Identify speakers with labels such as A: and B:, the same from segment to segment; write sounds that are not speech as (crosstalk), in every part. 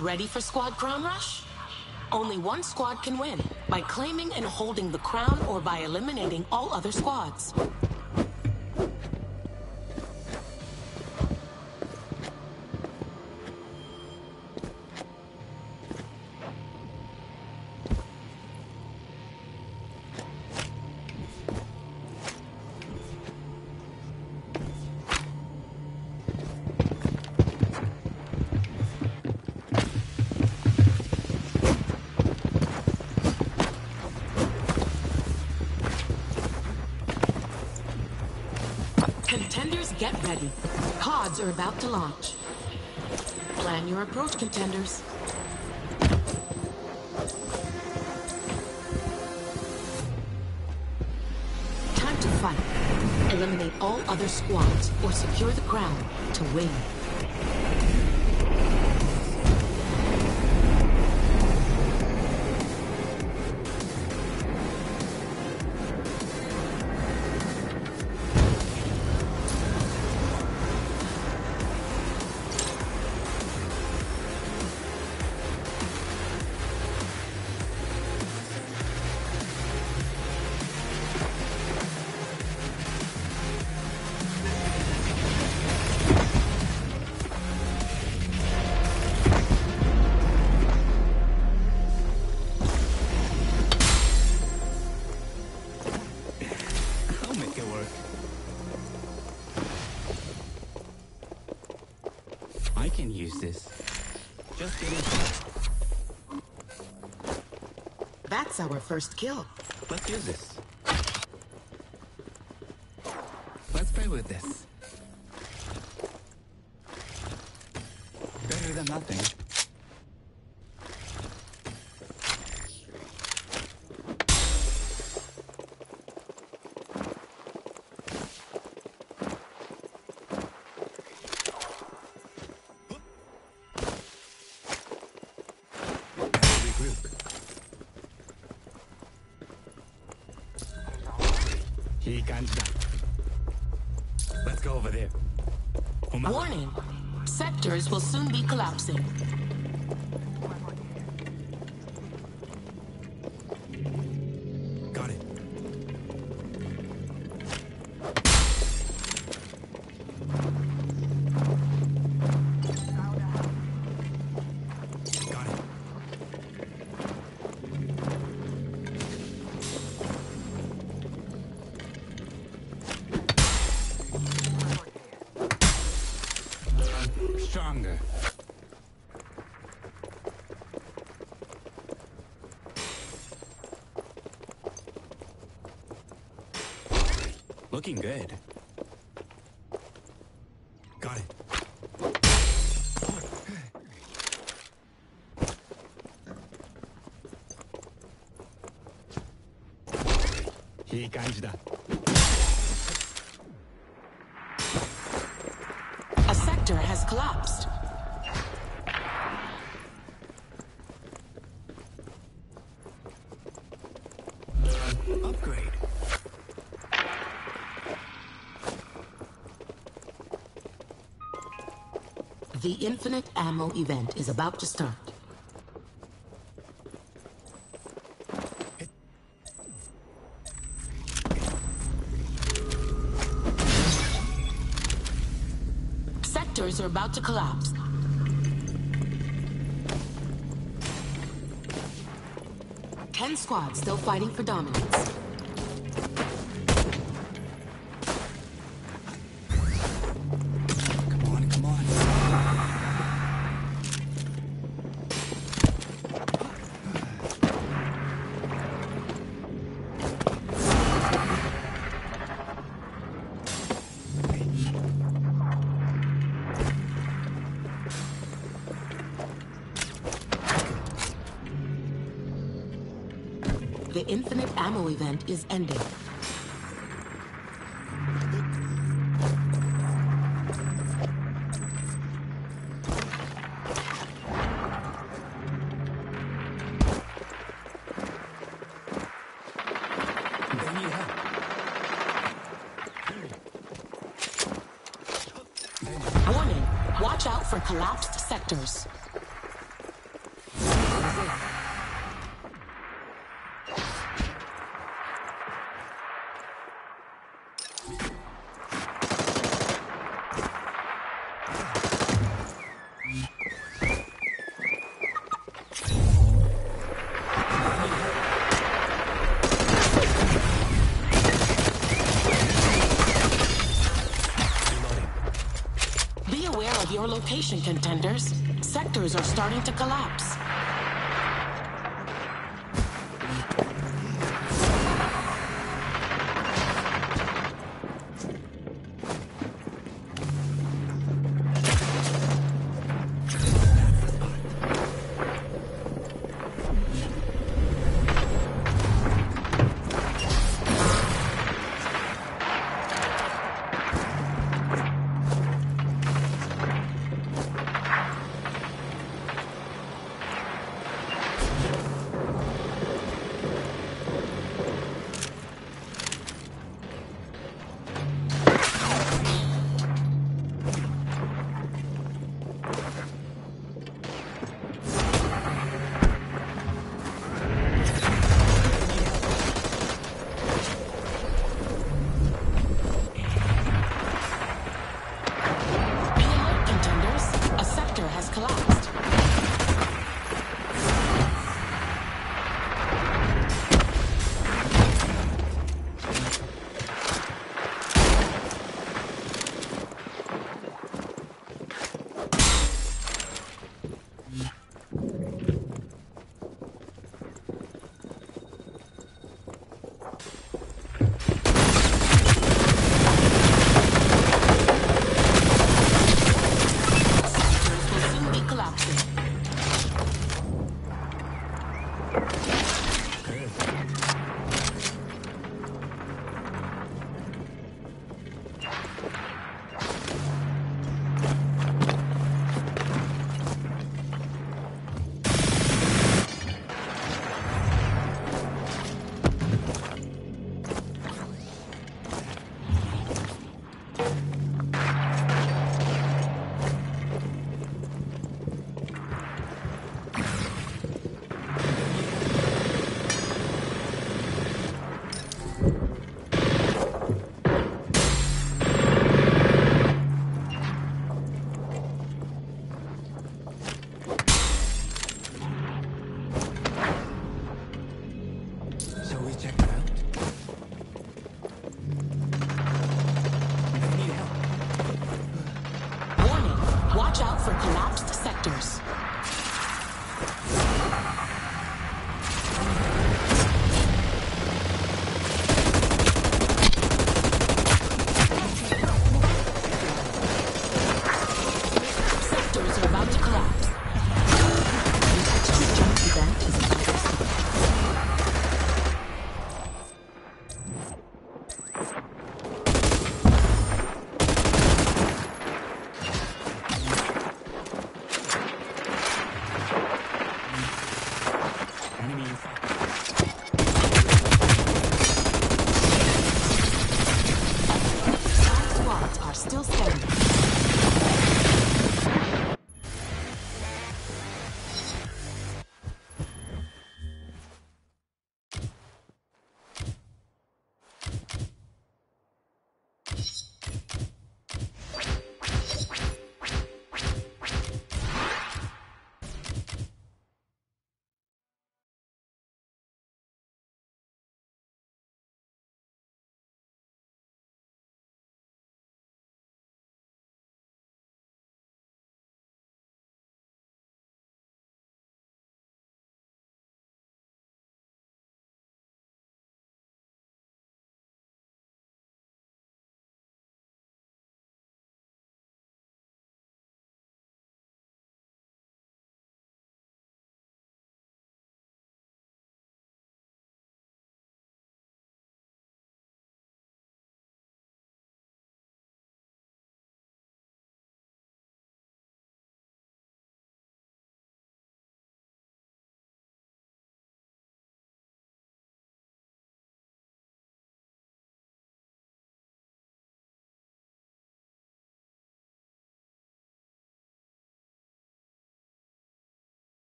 A: Ready for Squad Crown Rush? Only one squad can win, by claiming and holding the crown or by eliminating all other squads. Are about to launch. Plan your approach, contenders. Time to fight. Eliminate all other squads or secure the crown to win. That's our first kill.
B: Let's use this. Looking good. Got it.
A: A sector has collapsed. The infinite ammo event is about to start. Sectors are about to collapse. Ten squads still fighting for dominance. Location, contenders. Sectors are starting to collapse.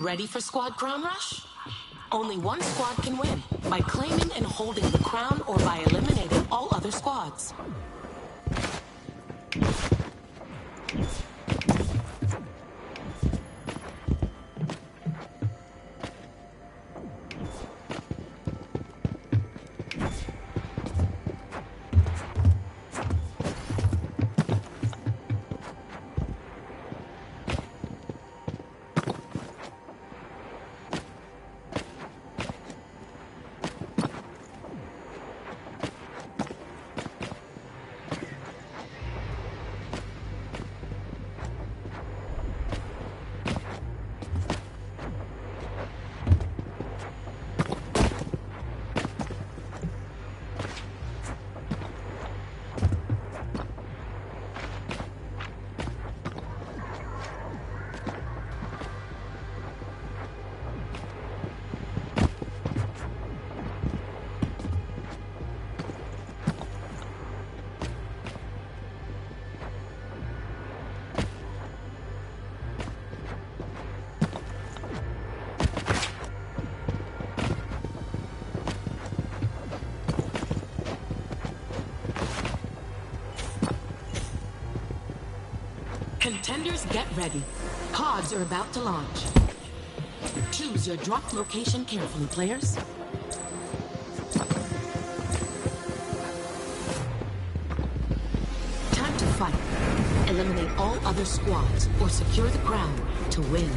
A: Ready for Squad Crown Rush? Only one squad can win by claiming and holding the crown or by eliminating all other squads. Contenders, get ready. Pods are about to launch. Choose your drop location carefully, players. Time to fight. Eliminate all other squads or secure the crown to win.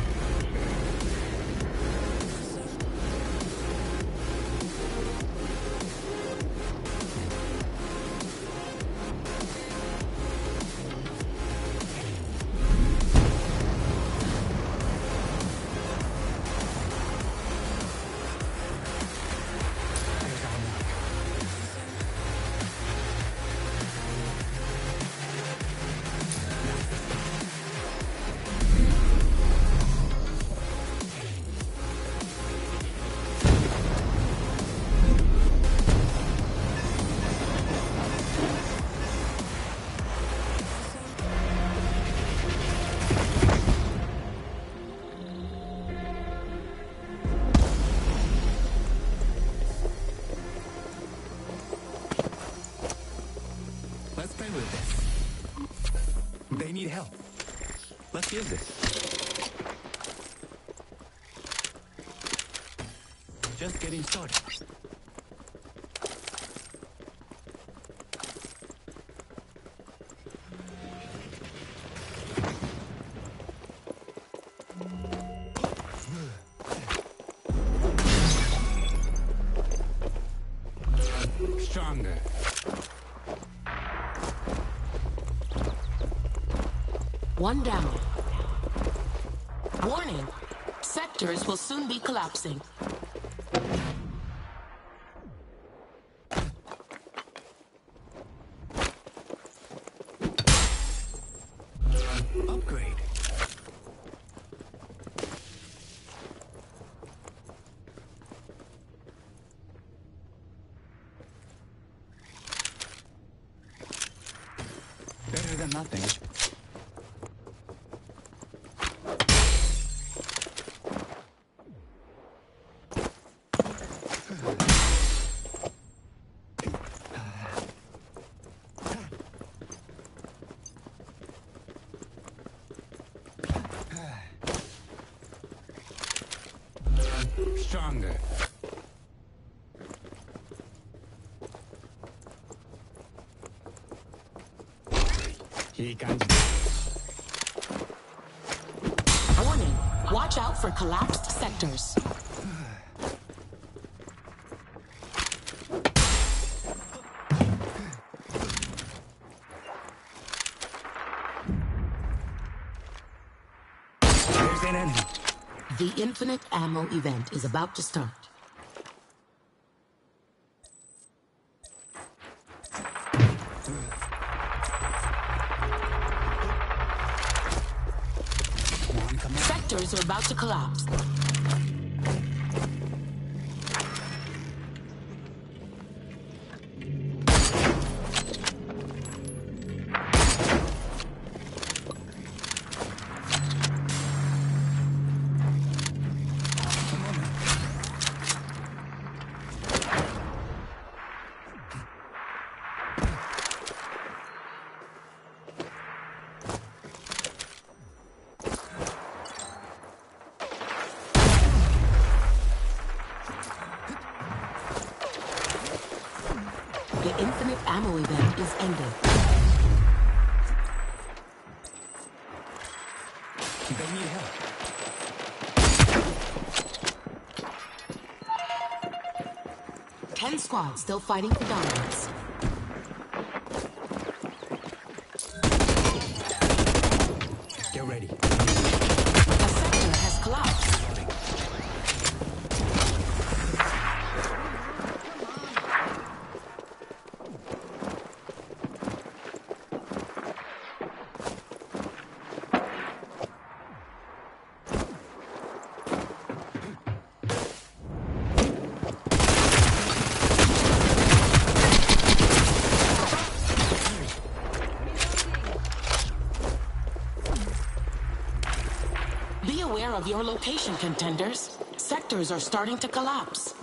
B: Started. Stronger.
A: One down. Warning. Sectors will soon be collapsing.
B: Upgrade. Better than nothing. Stronger. He can
A: Warning. Watch out for collapsed sectors.
B: There's an enemy.
A: The infinite ammo event is about to start. To collapse. Ten squads still fighting for dominance. Your location, contenders. Sectors are starting to collapse.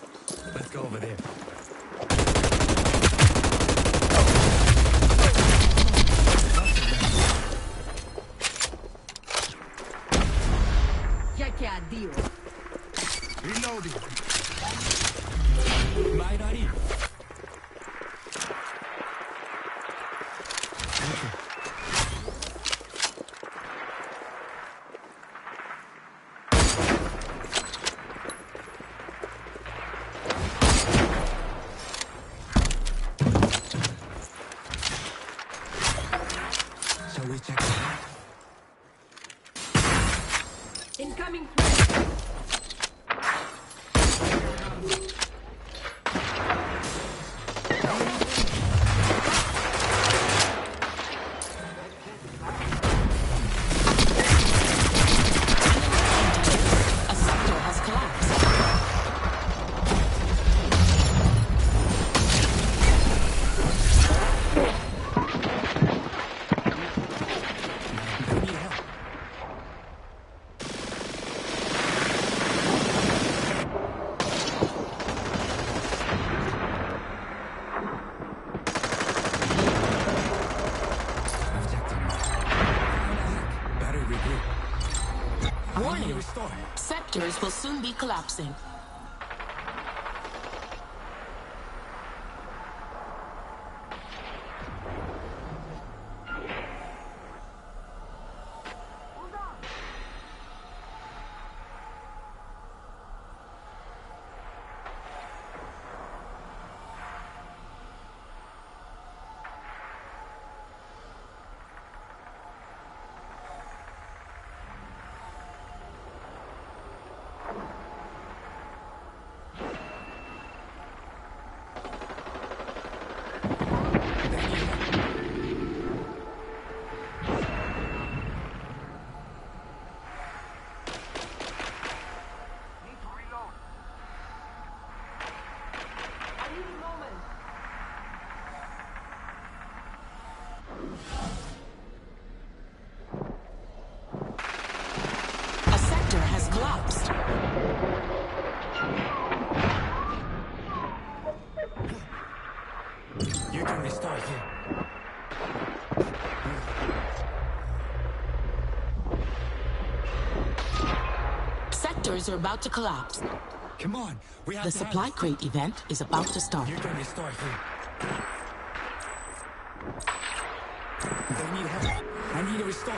A: Collapsing. Sectors are about to collapse.
B: Come on. We have
A: The
B: to
A: supply crate event is about to start.
B: You can restore here. They need help. I need a restore.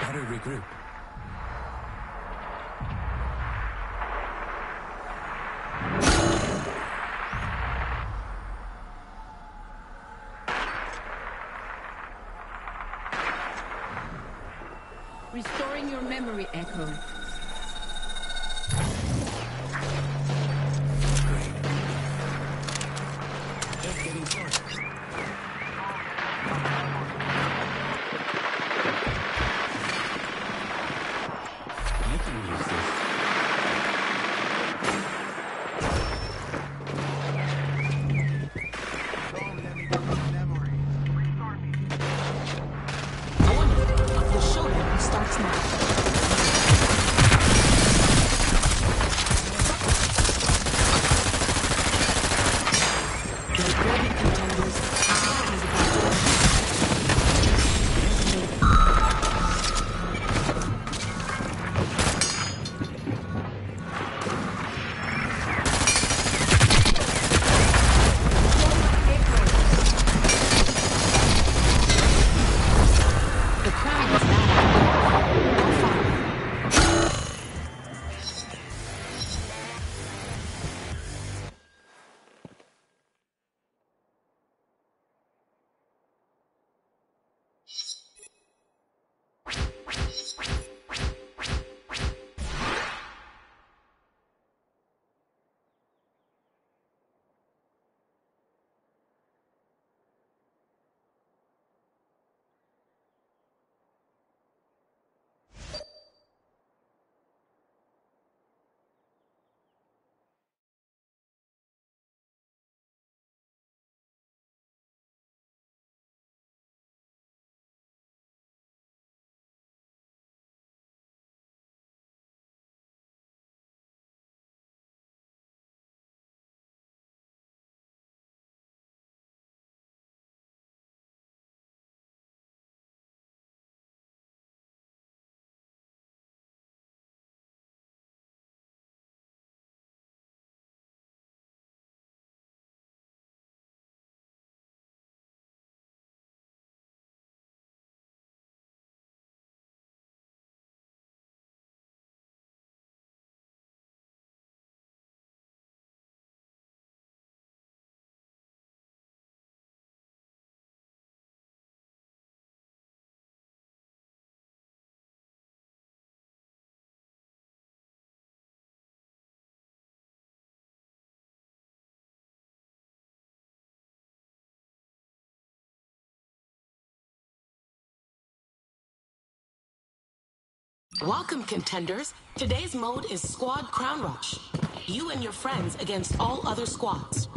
B: Better regroup.
C: Restoring your memory, Echo.
A: Welcome, contenders. Today's mode is Squad Crown Rush. You and your friends against all other squads.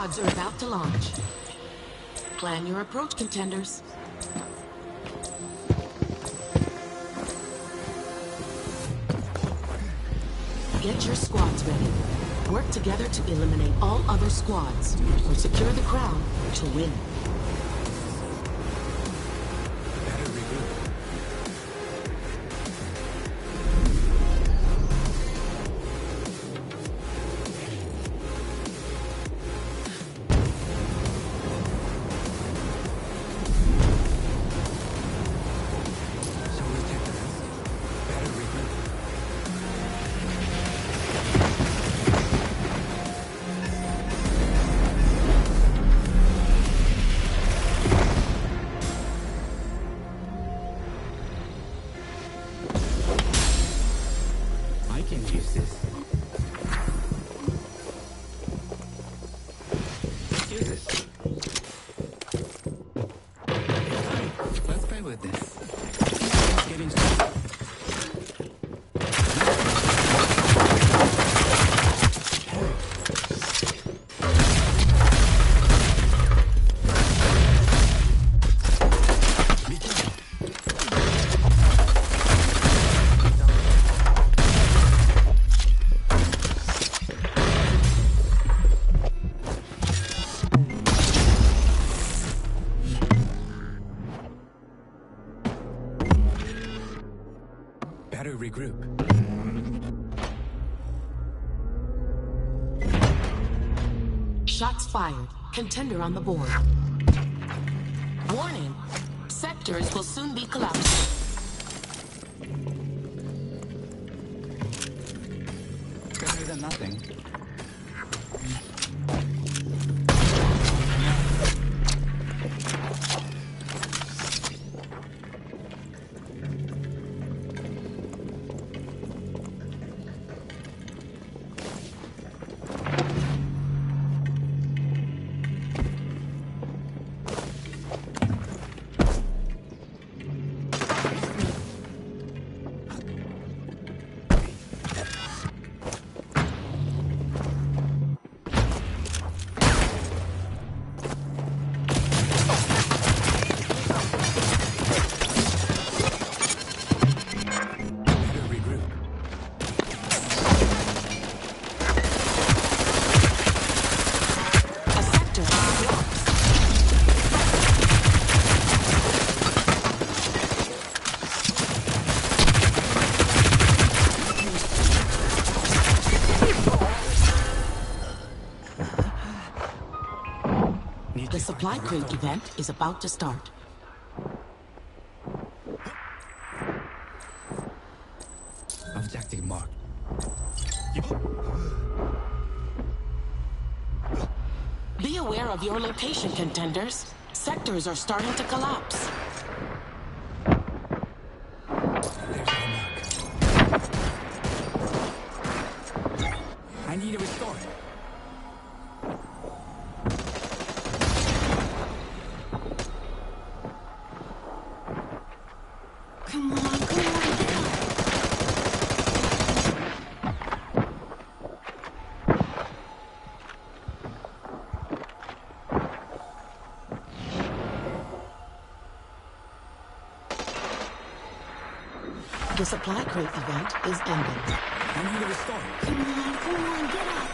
A: Pods are about to launch. Plan your approach, contenders. Get your squads ready. Work together to eliminate all other squads or secure the crown to win. Contender on the board. Supply crate event is about to start.
B: Objective marked.
A: Be aware of your location, contenders. Sectors are starting to collapse. The supply crate event is ending.
B: I'm here
A: to
B: restart.
A: Come on, come on, get up!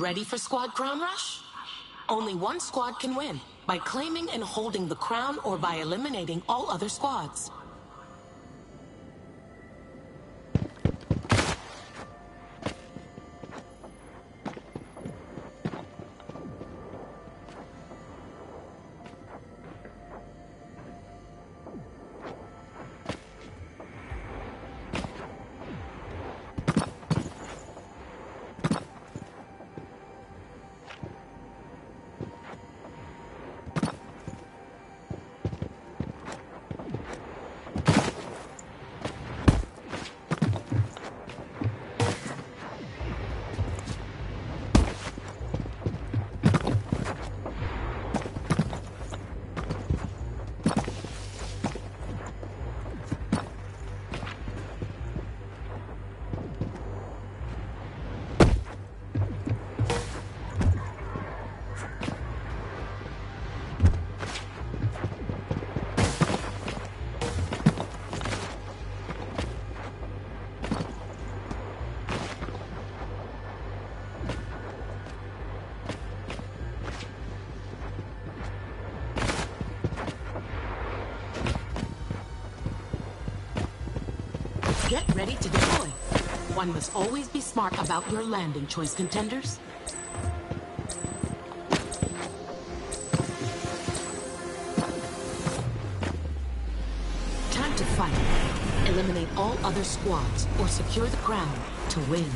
A: Ready for squad crown rush? Only one squad can win by claiming and holding the crown or by eliminating all other squads. Get ready to deploy. One must always be smart about your landing choice, contenders. Time to fight. Eliminate all other squads or secure the crown to win.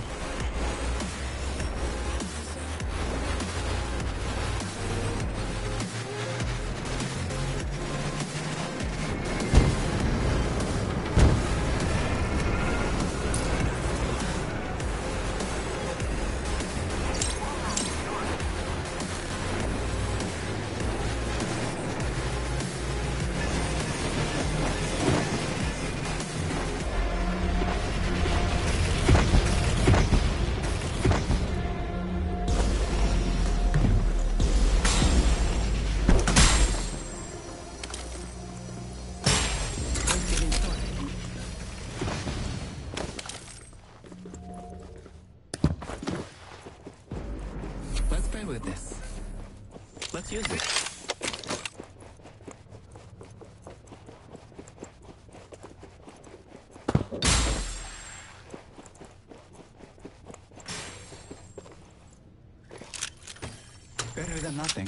B: Nothing.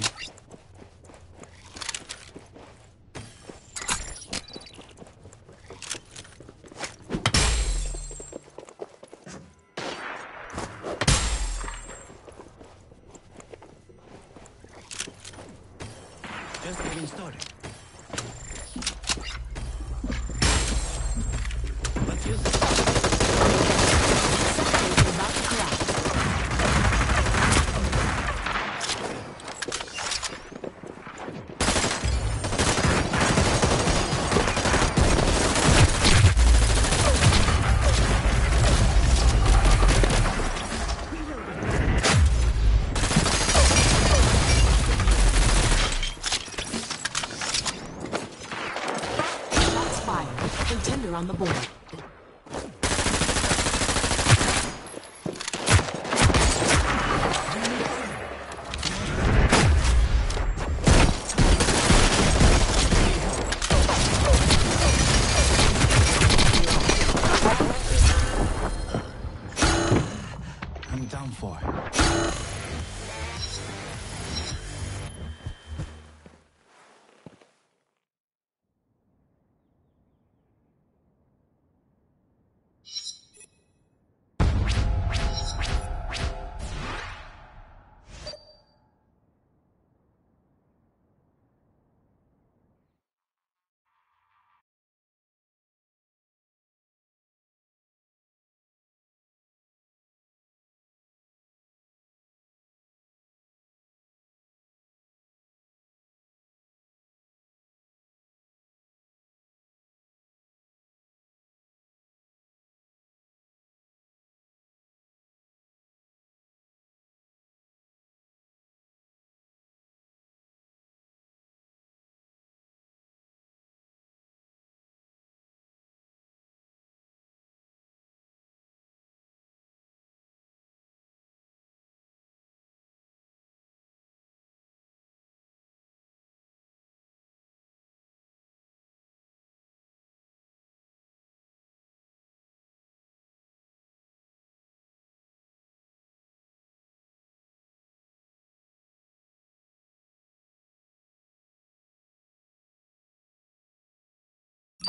B: Just getting started. Let's use it.
A: Sector is about to collapse. Shots fired. Contender the board.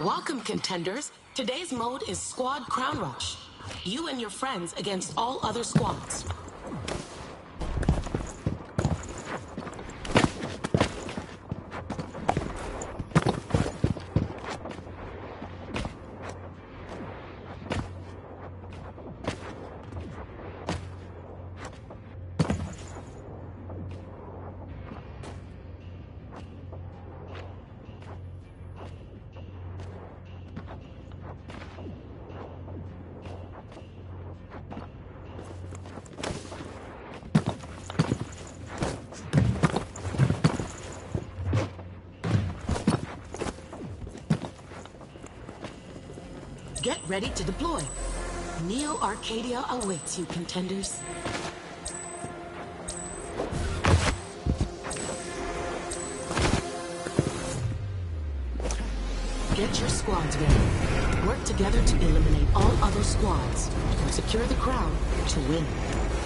A: Welcome, contenders. Today's mode is Squad Crown Rush. You and your friends against all other squads. Ready to deploy. Neo Arcadia awaits you, contenders. Get your squads ready. Work together to eliminate all other squads secure the crown to win.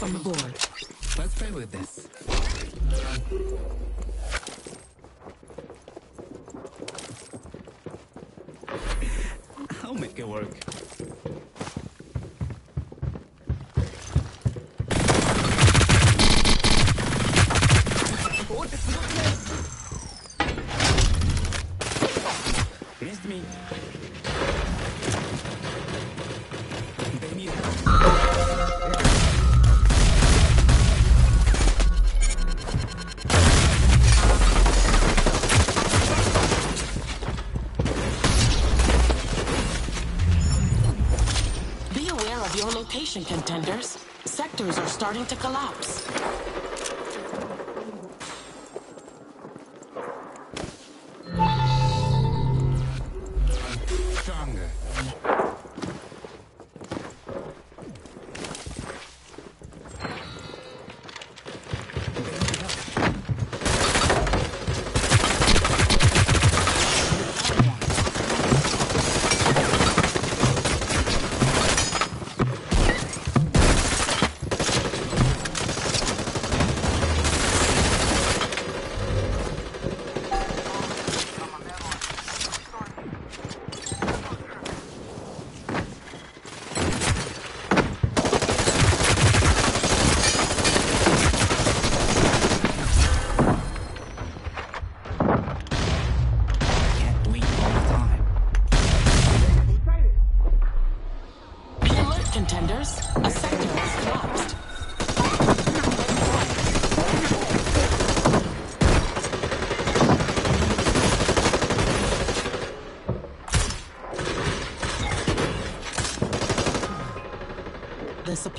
A: From the board. Contenders. Sectors are starting to collapse.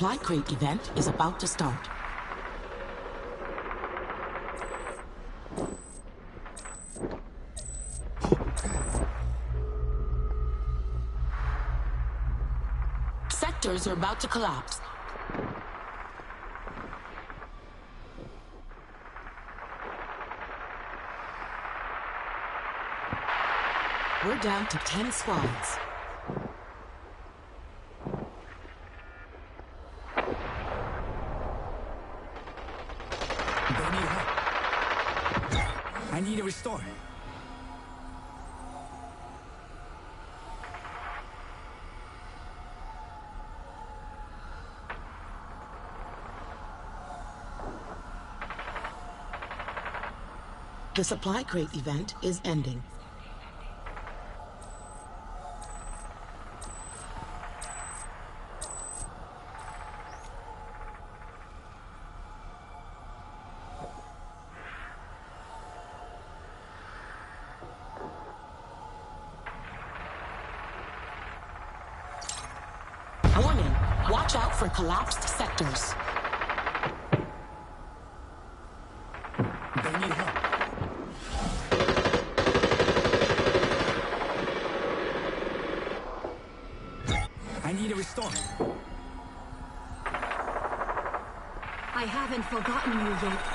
A: Supply crate event is about to start. Sectors are about to collapse. We're down to 10 squads.
C: They need restore.
A: The supply crate event is ending. Warning, watch out for sectors.
C: They need help. I need a restore.
B: I haven't forgotten you yet.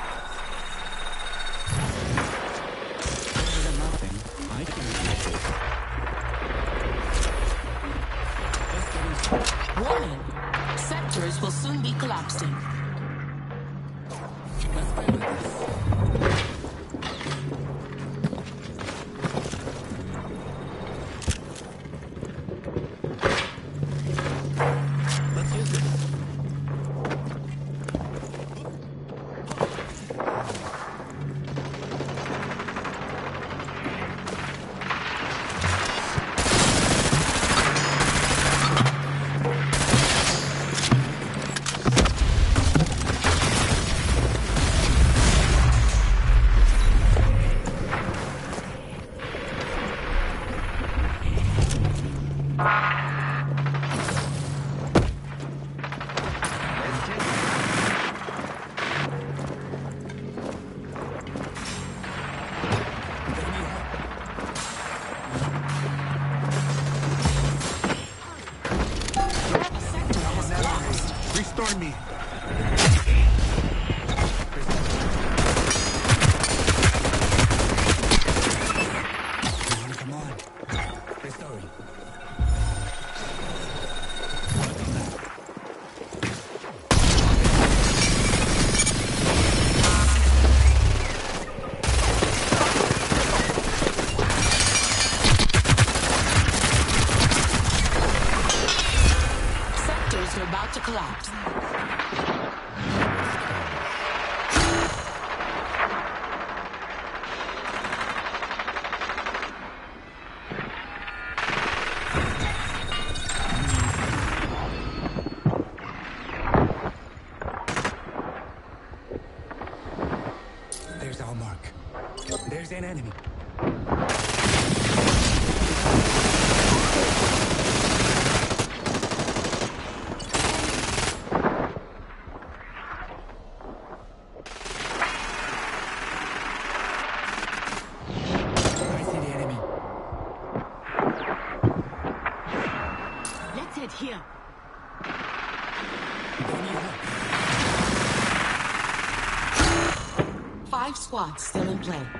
A: Squads still in play.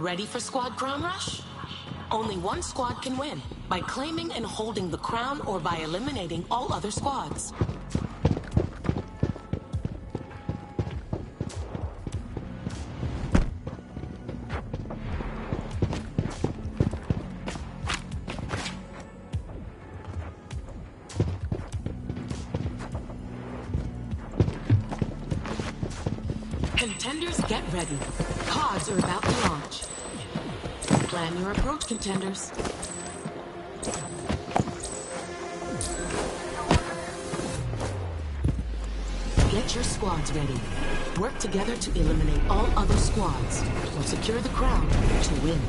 A: Ready for Squad Crown Rush? Only one squad can win by claiming and holding the crown or by eliminating all other squads. Contenders, get ready. Pods are about to launch. Your approach, contenders. Get your squads ready. Work together to eliminate all other squads, or secure the crown to win.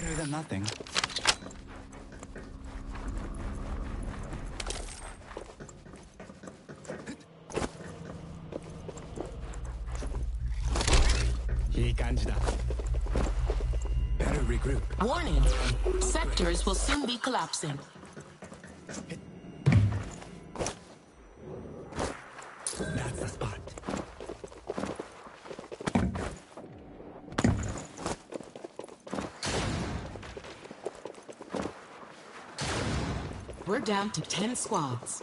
B: Better than nothing. Better regroup.
A: Warning. Sectors will soon be collapsing. Down to 10 squads.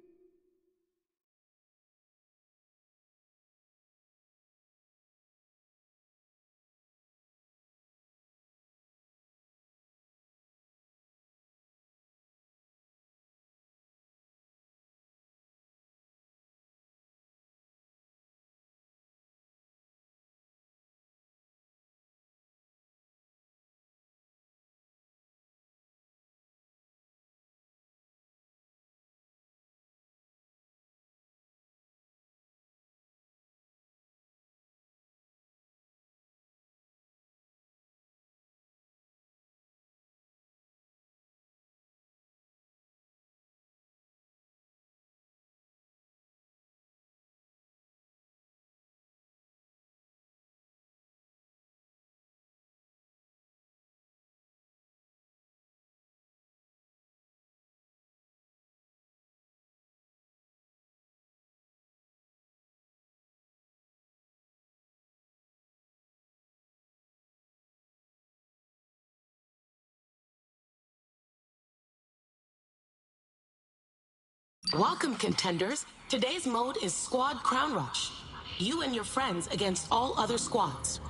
A: Welcome, contenders. Today's mode is Squad Crown Rush. You and your friends against all other squads.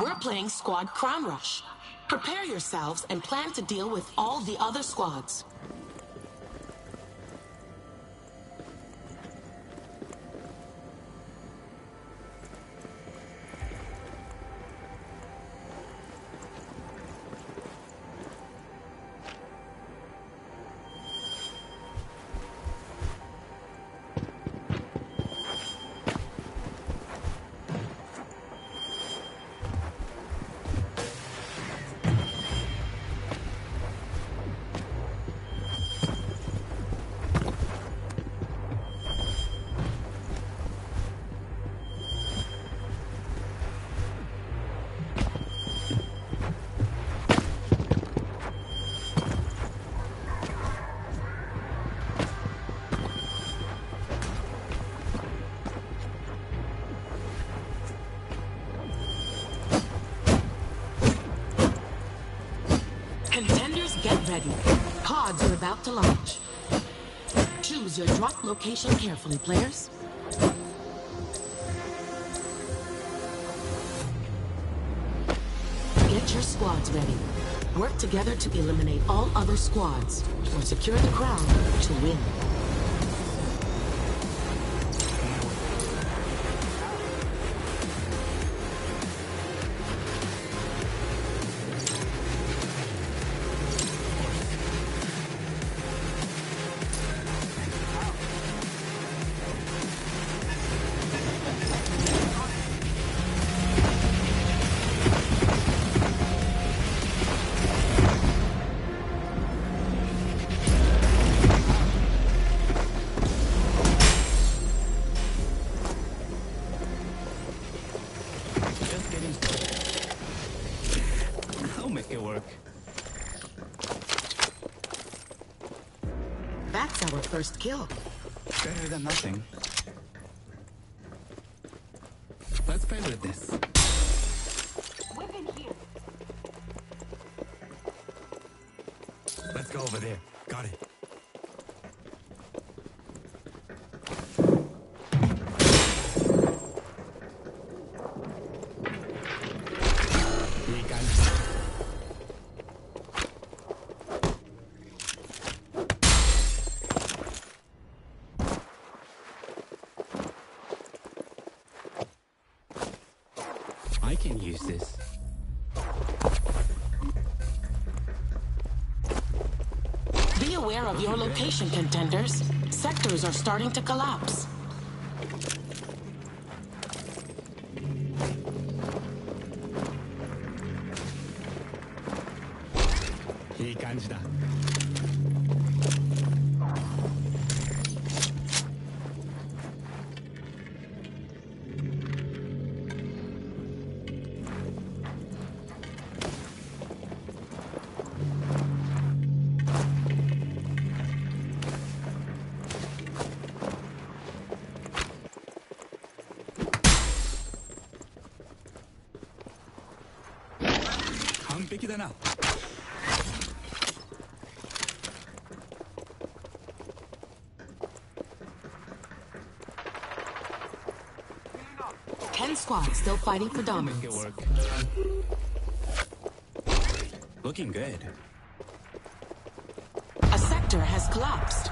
A: We're playing Squad Crown Rush. Prepare yourselves and plan to deal with all the other squads. Ready. Pods are about to launch. Choose your drop location carefully, players. Get your squads ready. Work together to eliminate all other squads, or secure the crown to win. First kill. Your location, contenders. Sectors are starting to collapse. Ten squads still fighting for dominance.
B: Looking good.
A: A sector has collapsed.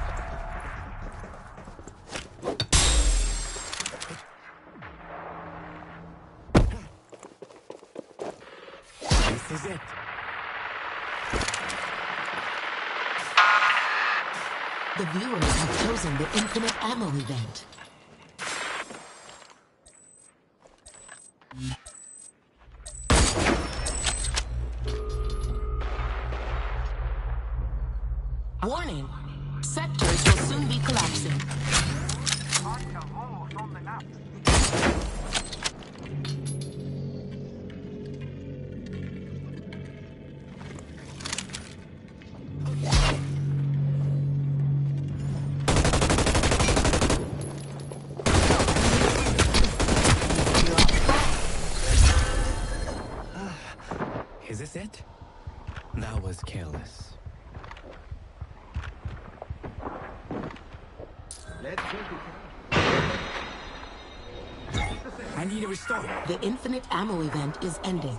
B: This is it.
A: The viewers have chosen the infinite ammo event. Ammo event is ending.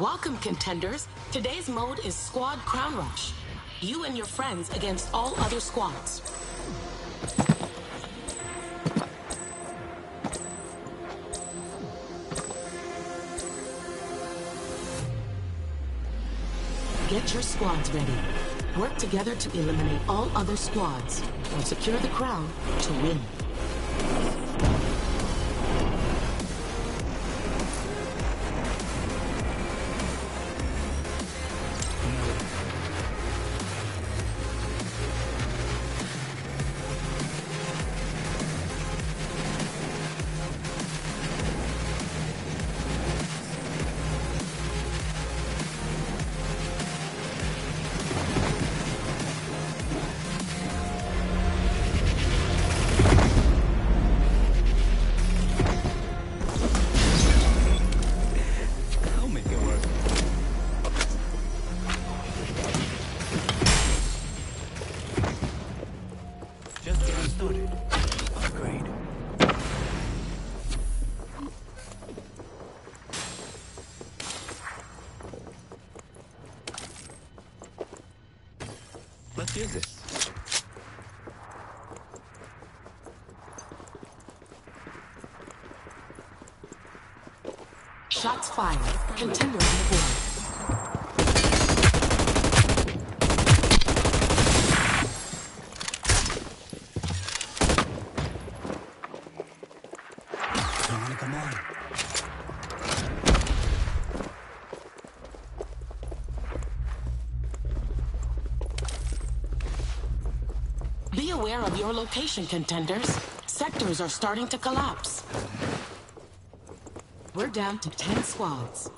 A: Welcome, contenders. Today's mode is Squad Crown Rush. You and your friends against all other squads. Get your squads ready. Work together to eliminate all other squads and secure the crown to win. Fired. Contender on the board. Be aware of your location, contenders. Sectors are starting to collapse. We're down to 10 squads.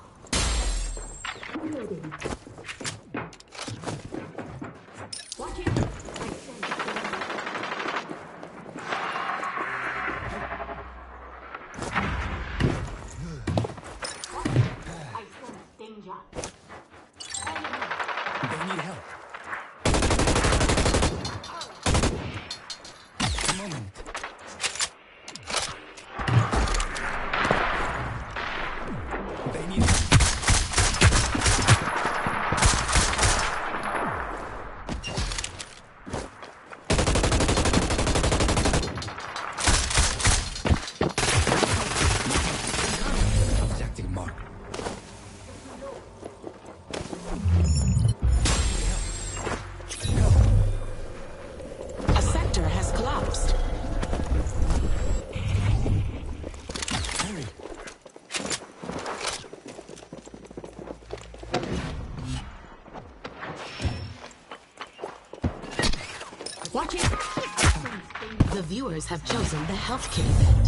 A: Health kit event.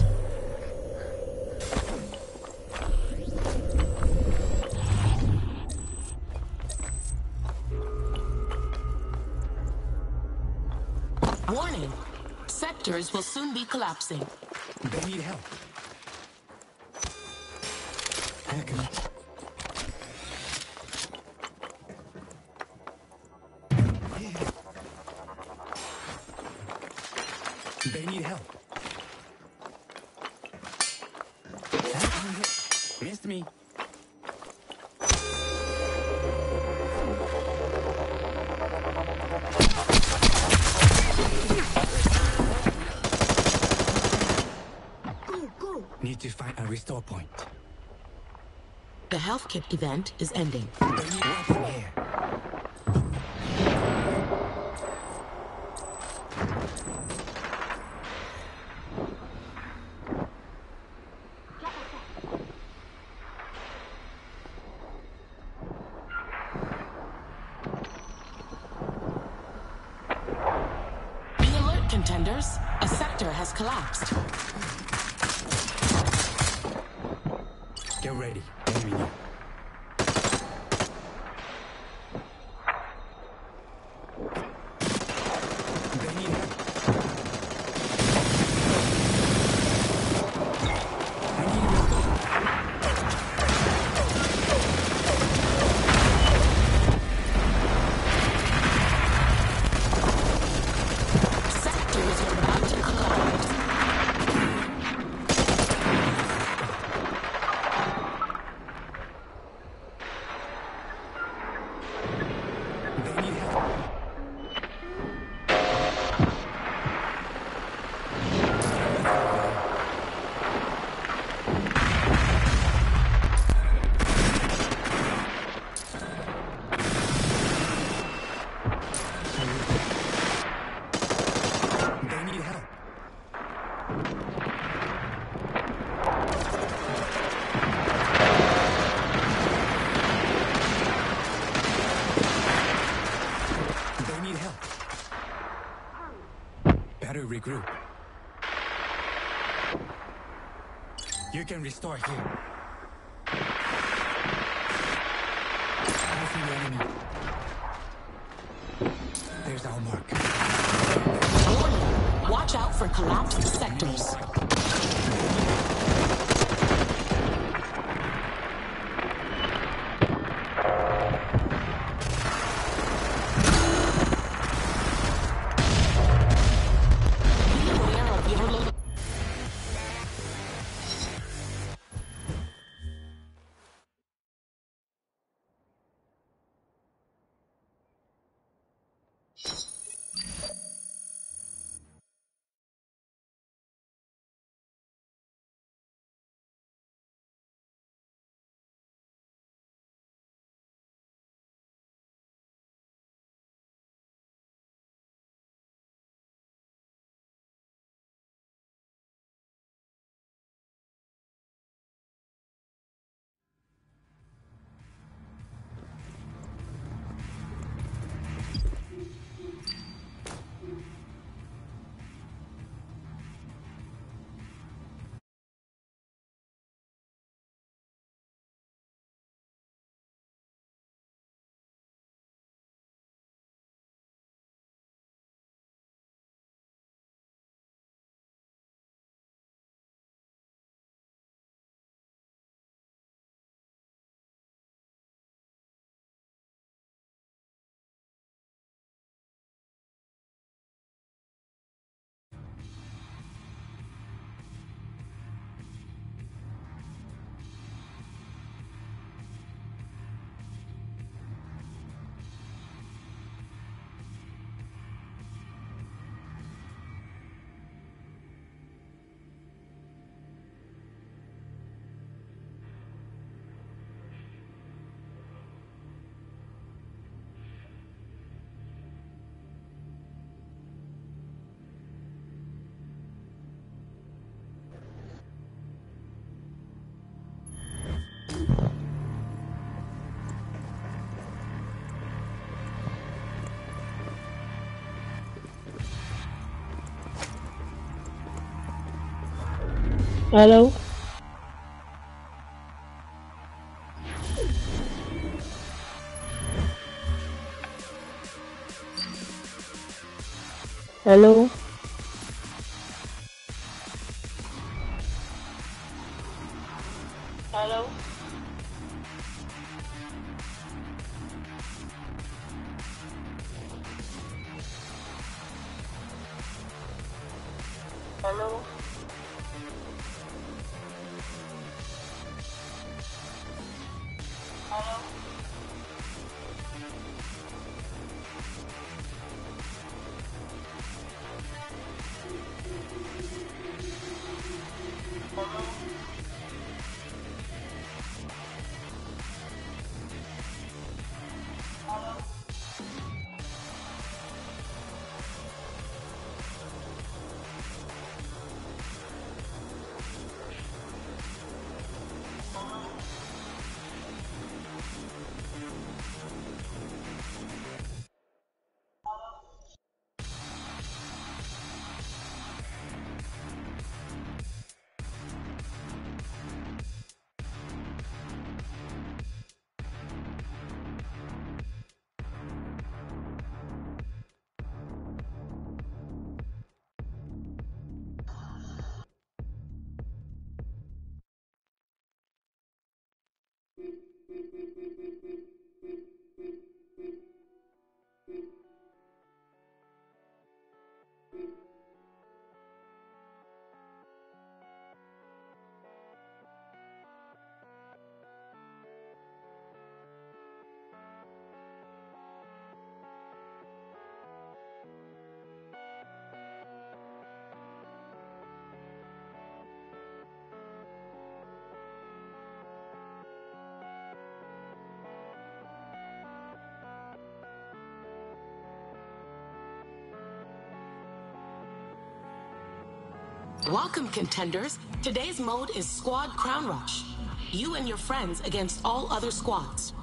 A: Warning. Sectors will soon be collapsing.
B: They need help.
A: Health kit event is ending.
B: Can restore here.
D: Hello? Hello? Thank you.
A: Welcome, contenders. Today's mode is Squad Crown Rush. You and your friends against all other squads.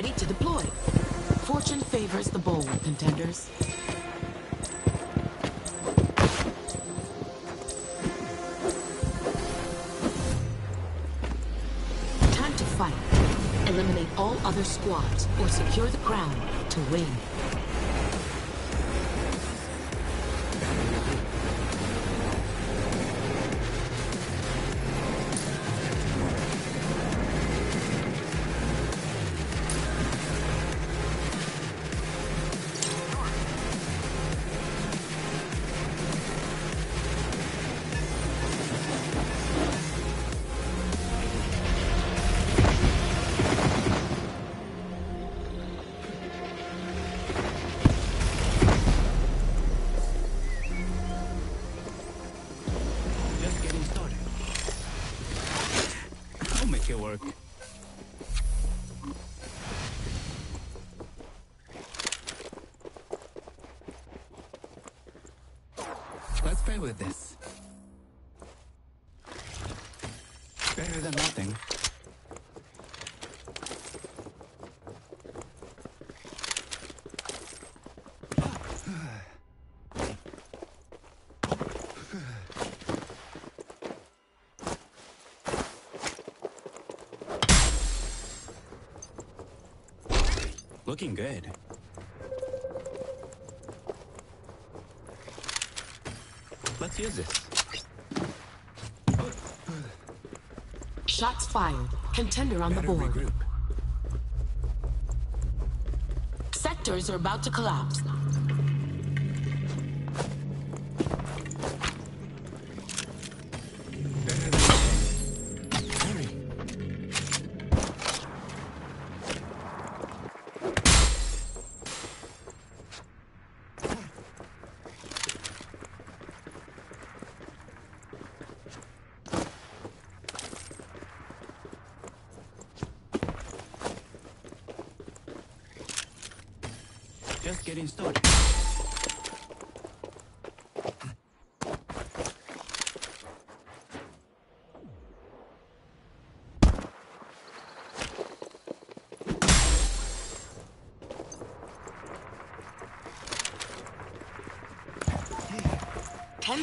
A: Ready to deploy. Fortune favors the bold, contenders. Time to fight. Eliminate all other squads or secure the crown to win.
B: Make it work. Let's play with this. Better than nothing. Looking good. Let's use this.
A: Shots fired. Contender on the board.
B: regroup.
A: Sectors are about to collapse.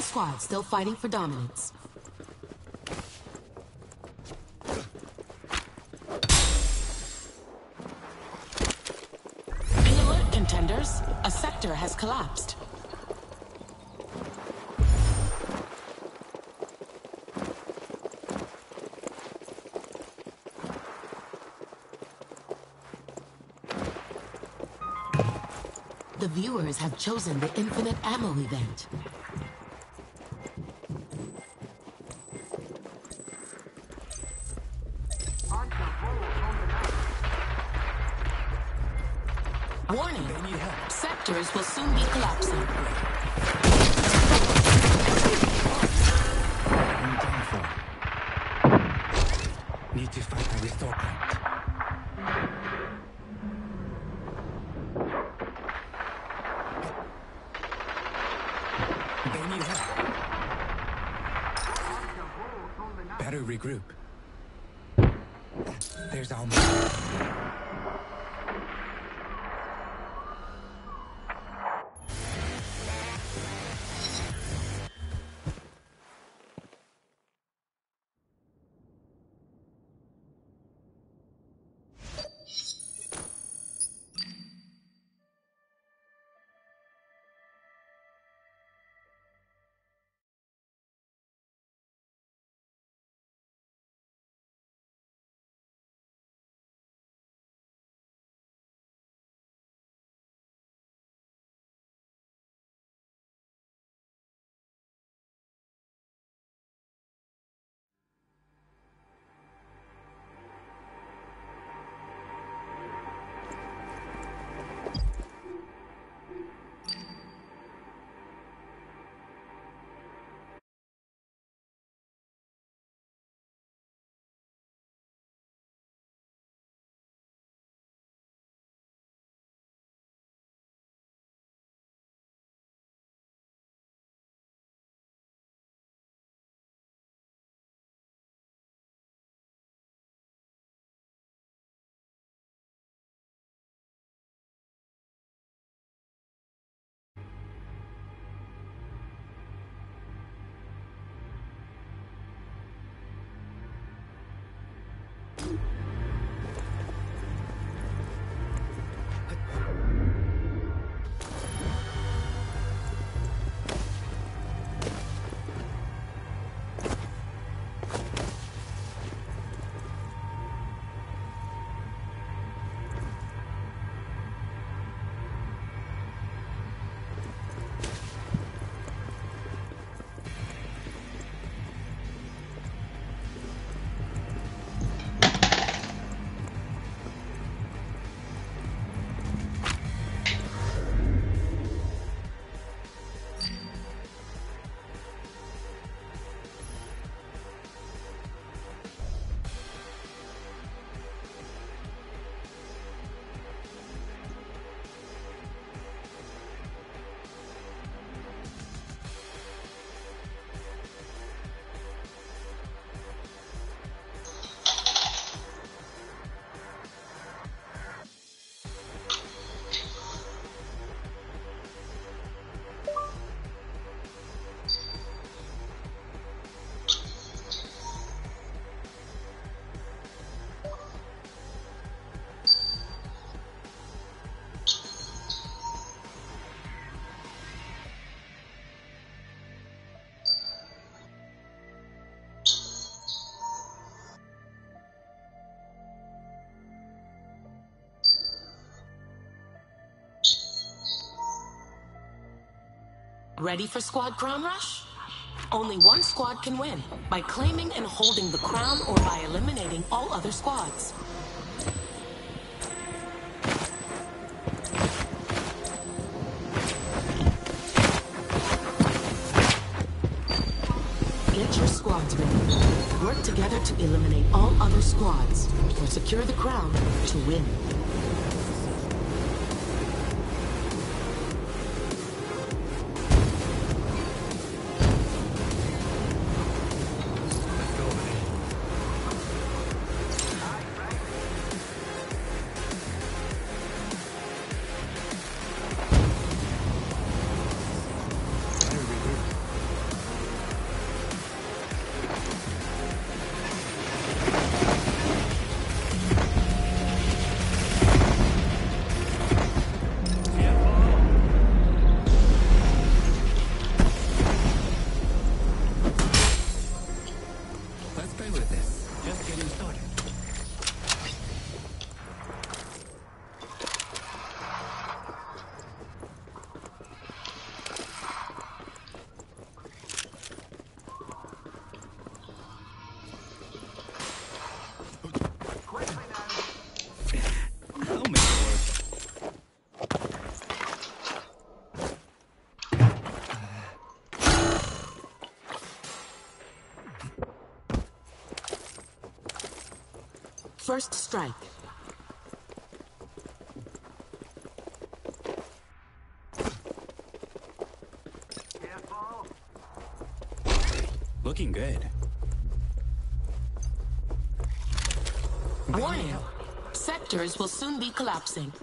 A: Ten squads still fighting for dominance. Be alert, contenders. A sector has collapsed. The viewers have chosen the infinite ammo event. Warning!
B: They need help.
A: Sectors will soon be collapsing. Ready for squad crown rush? Only one squad can win by claiming and holding the crown or by eliminating all other squads. Get your squads ready. Work together to eliminate all other squads or secure the crown to win. Sectors will soon be collapsing.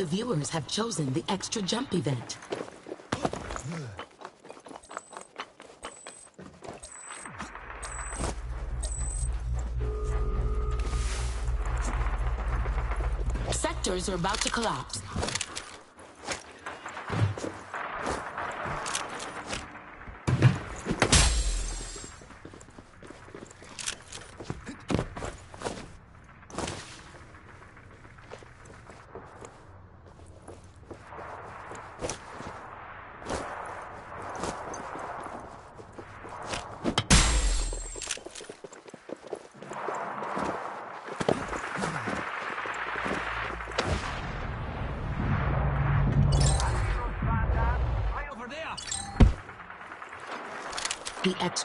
A: The viewers have chosen the extra jump event. Sectors are about to collapse.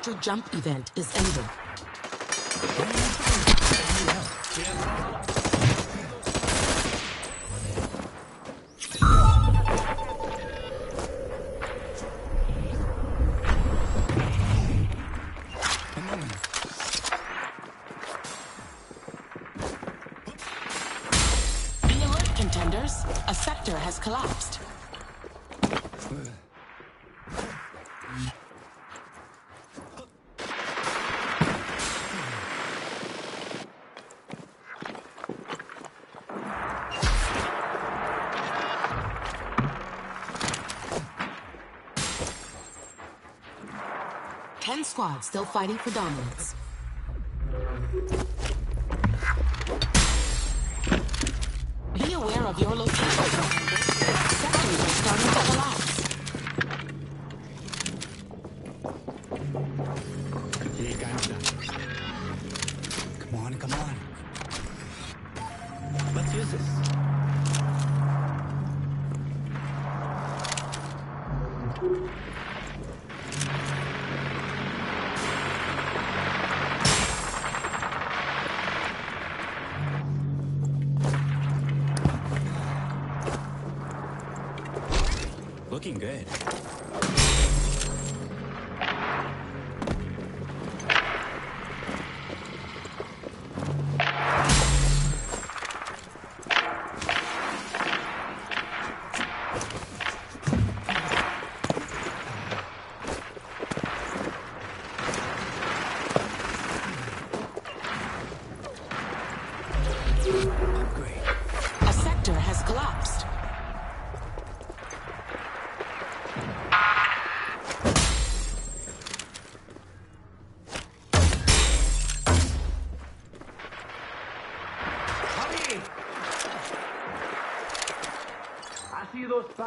A: Extra jump event is ended. Ten squads still fighting for dominance.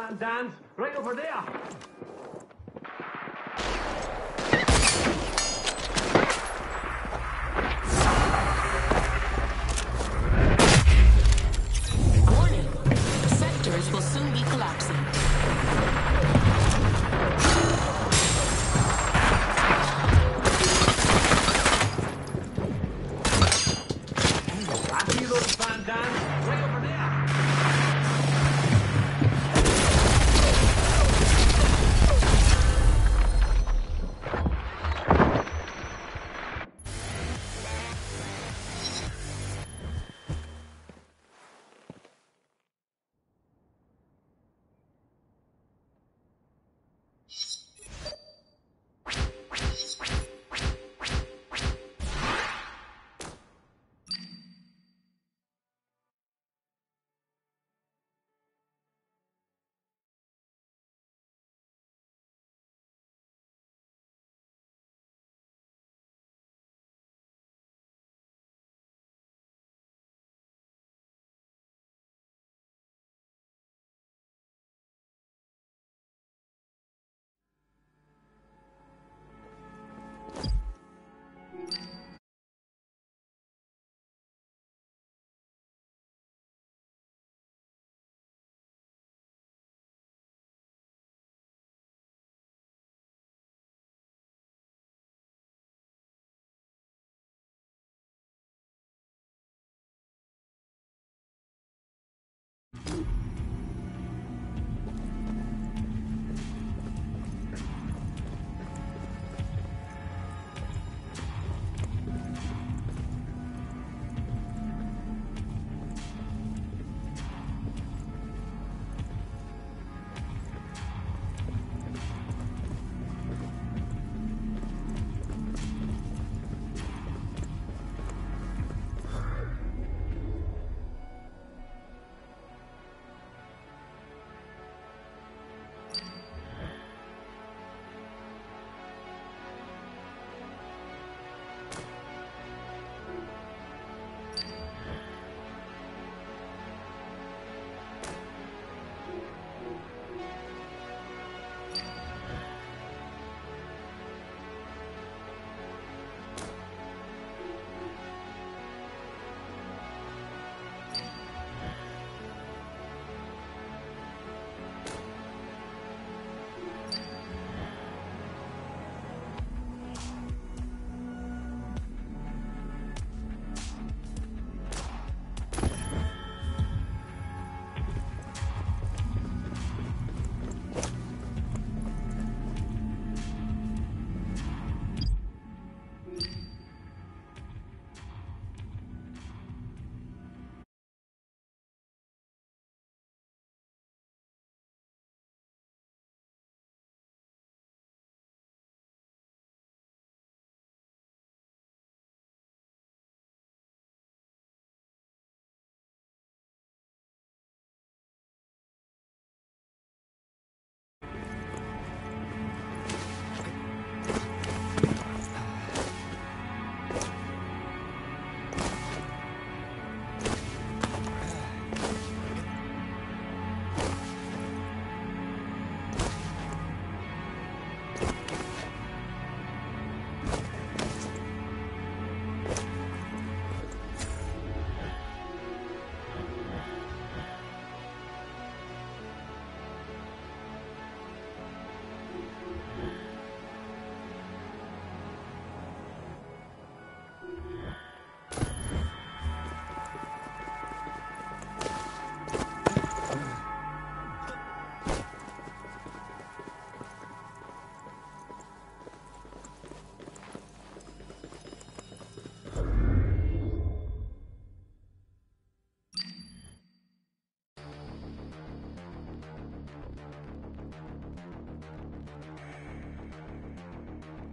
E: See those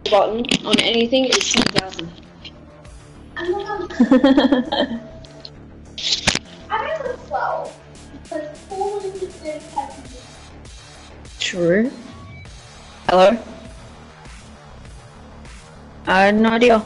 F: forgotten on anything is 10,000.
G: I'm not (laughs) I'm 12. Because 435
F: True. Hello? I had no idea.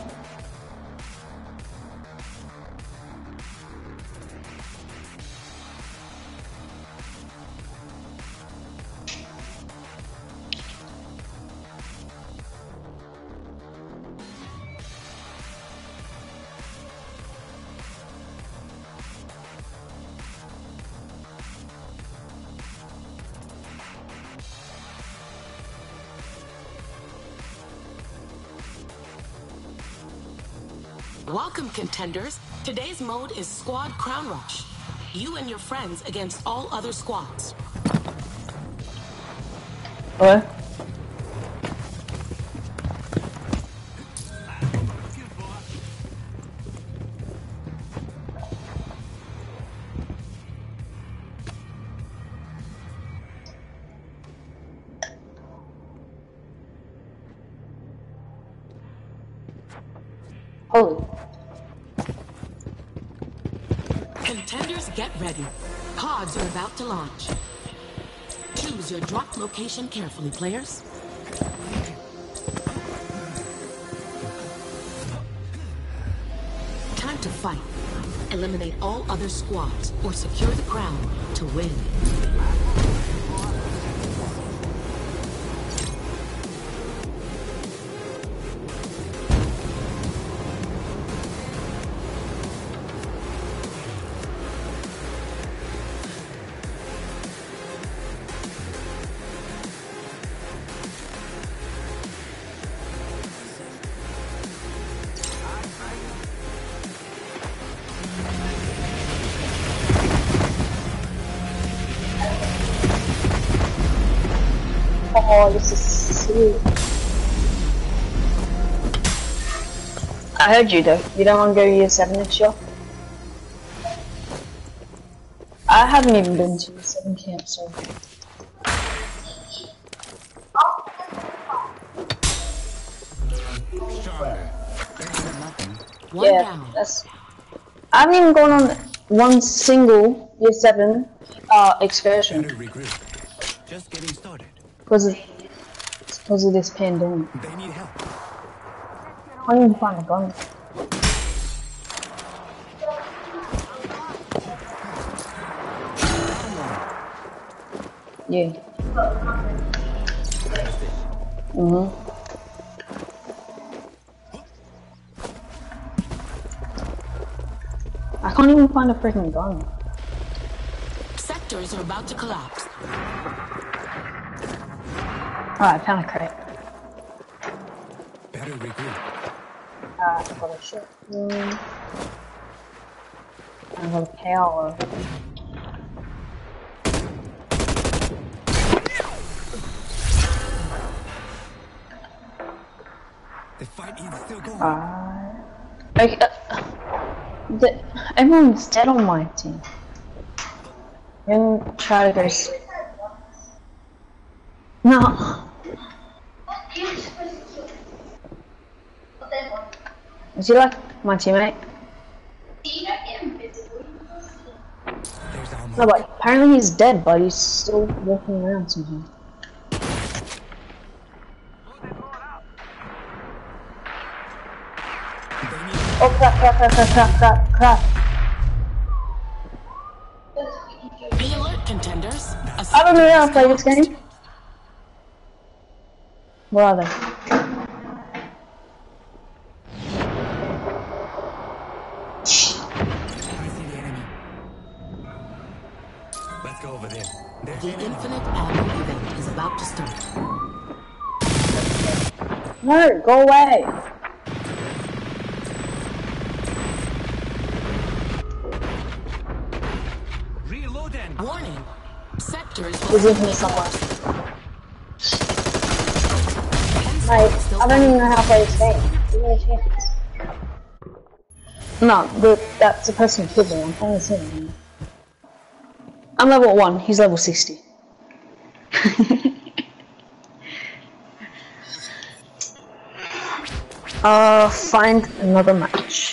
A: Contenders. Today's mode is Squad Crown Rush. You and your friends against all other squads.
F: Hello?
A: Location carefully, players. Time to fight. Eliminate all other squads or secure the crown to win.
F: I heard you though. You don't want to go year 7 next year? I haven't even been to year 7 camp, so.
B: Stronger. Better than nothing.
A: One
F: yeah,
A: down.
F: that's. I haven't even gone on one single year 7 uh, excursion
B: Just getting started.
F: because of, because of this pandemic.
B: They need help.
F: I can't even find a gun. Yeah. Mhm. I can't even find a freaking gun.
A: Sectors are about to collapse.
F: Alright, I found a crate.
B: Better regroup.
F: Uh, I got a shotgun. I got a power.
B: The
F: Uh, okay, uh, the, everyone's dead on my team. And try No. Is he like my teammate? No, but apparently he's dead, but he's still walking around somehow. Oh crap, crap, crap, crap, crap, crap, crap.
A: Be alert, contenders.
F: I don't know how to play this game. Where are they?
B: I see the enemy. Let's go over there. There's
A: The infinite ammo event is about to start.
F: No, go away. He's in here somewhere. Mate, I don't even know how to me a chance. No, the, that's the person who killed me. I'm playing. I'm level 1, he's level 60. (laughs) Uh, find another match.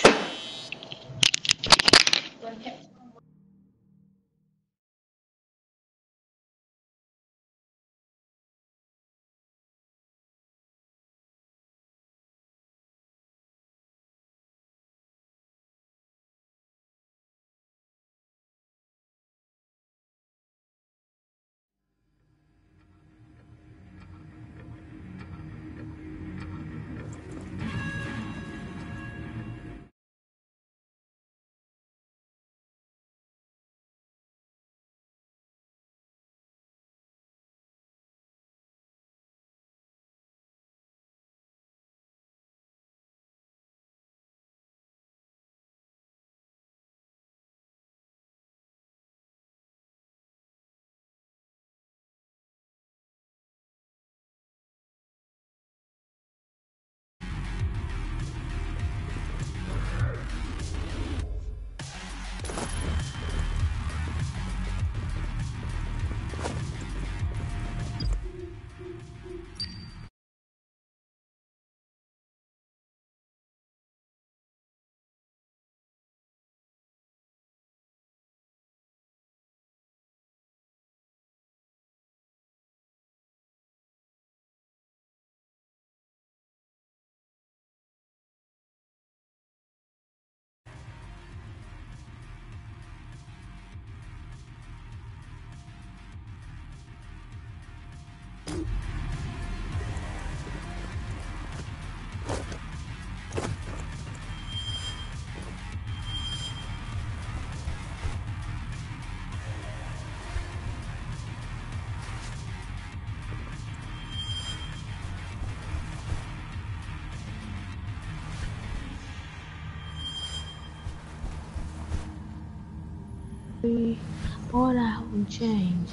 D: All that will change.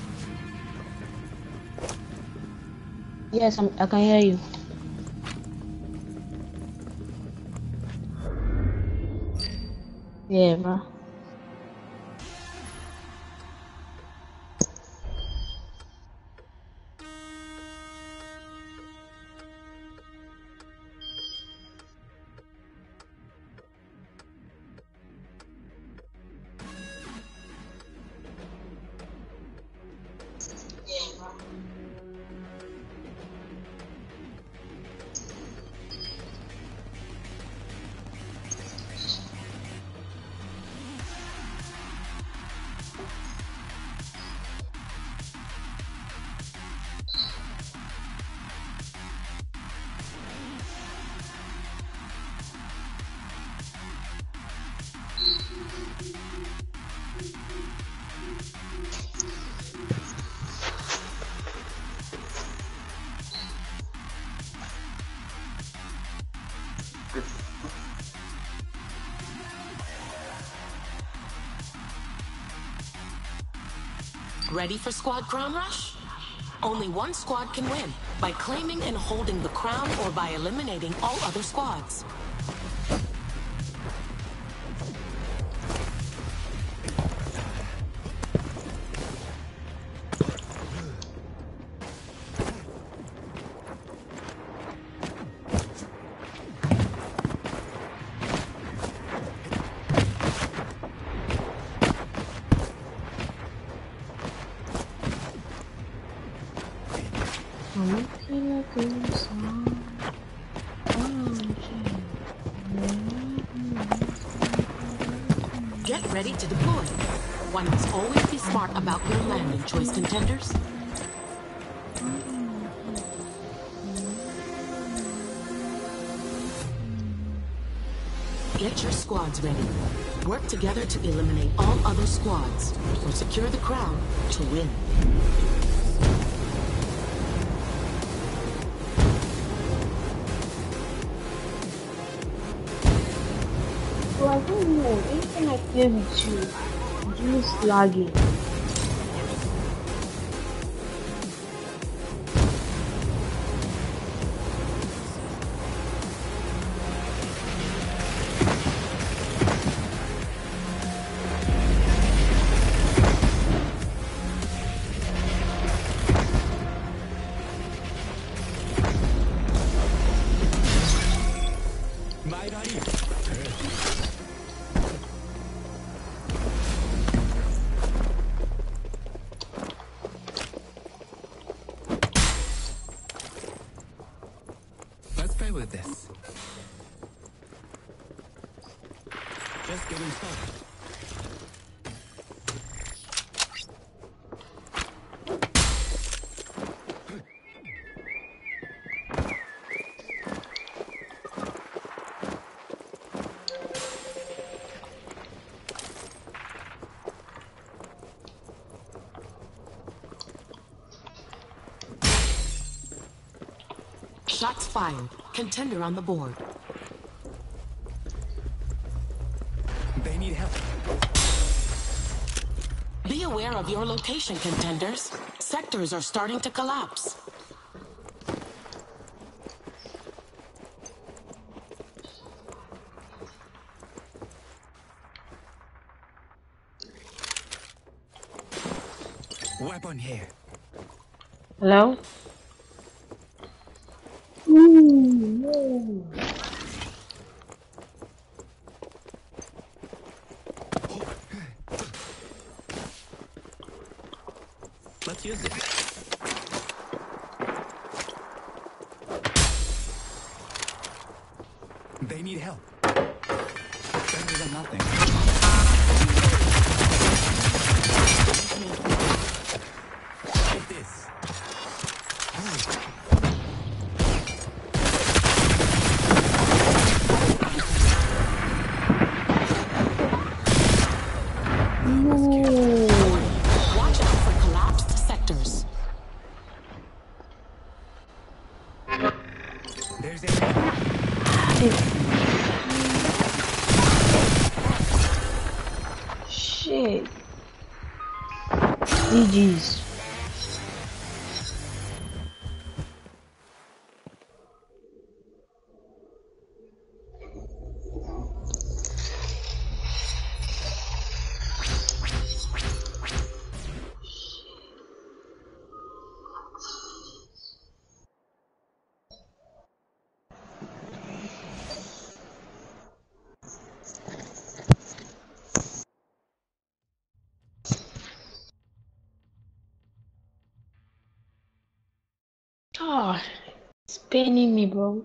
F: Yes, I'm, I can hear you. Yeah, bro.
A: Ready for squad crown rush? Only one squad can win by claiming and holding the crown or by eliminating all other squads. Choice contenders. Get your squads ready. Work together to eliminate all other squads or secure the crown to win.
D: So I don't know. Anything I play with you, I'm lagging.
A: Fired. Contender on the board.
B: They need help.
A: Be aware of your location, contenders. Sectors are starting to collapse.
B: Weapon here.
D: Hello? It's paining me, bro.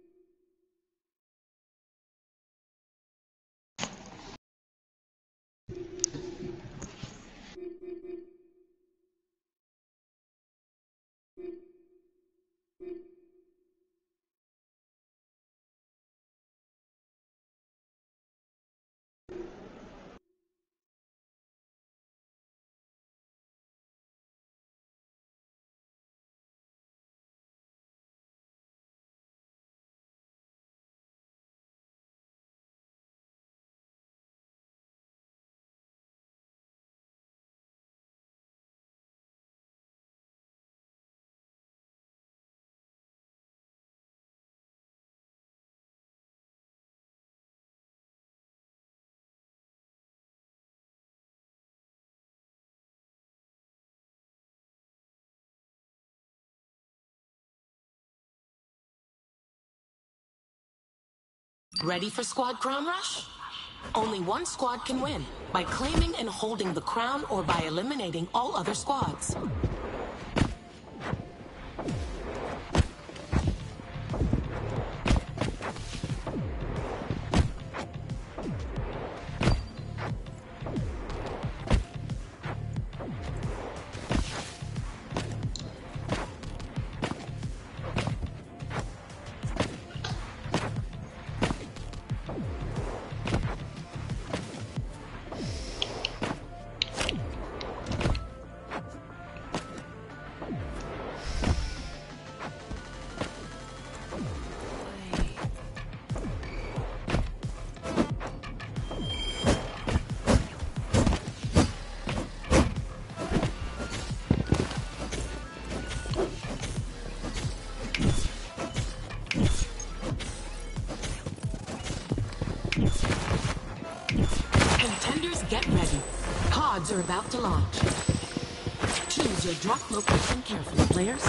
A: Ready for Squad Crown Rush? Only one squad can win by claiming and holding the crown or by eliminating all other squads. Are about to launch. Choose your drop location carefully, players.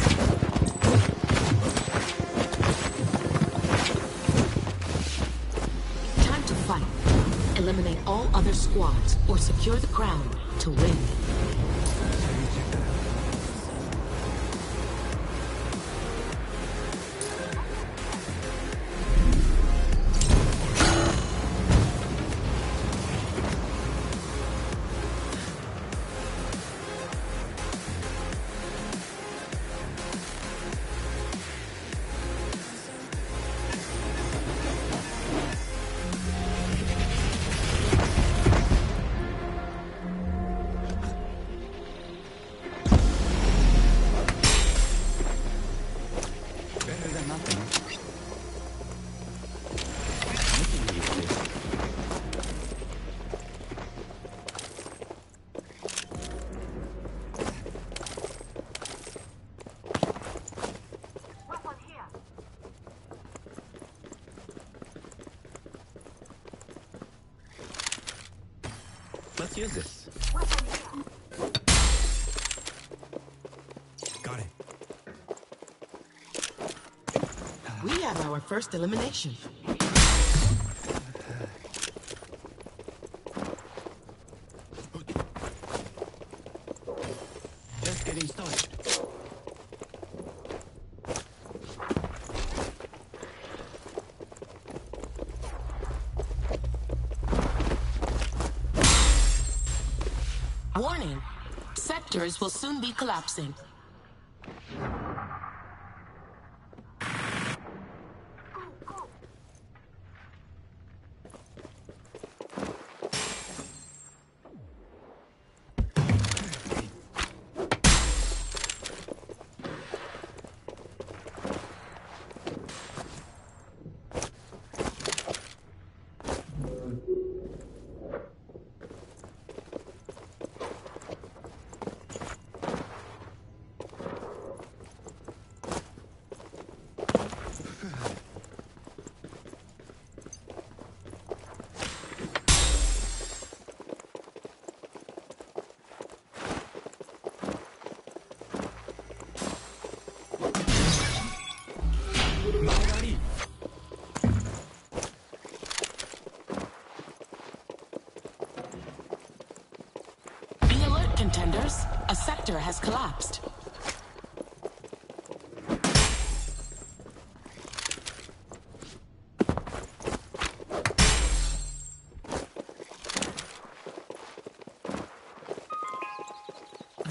A: Time to fight. Eliminate all other squads or secure the crown to win.
B: Let's this. Got it.
A: We have our first elimination.
B: Just getting started.
A: Warning. Sectors will soon be collapsing.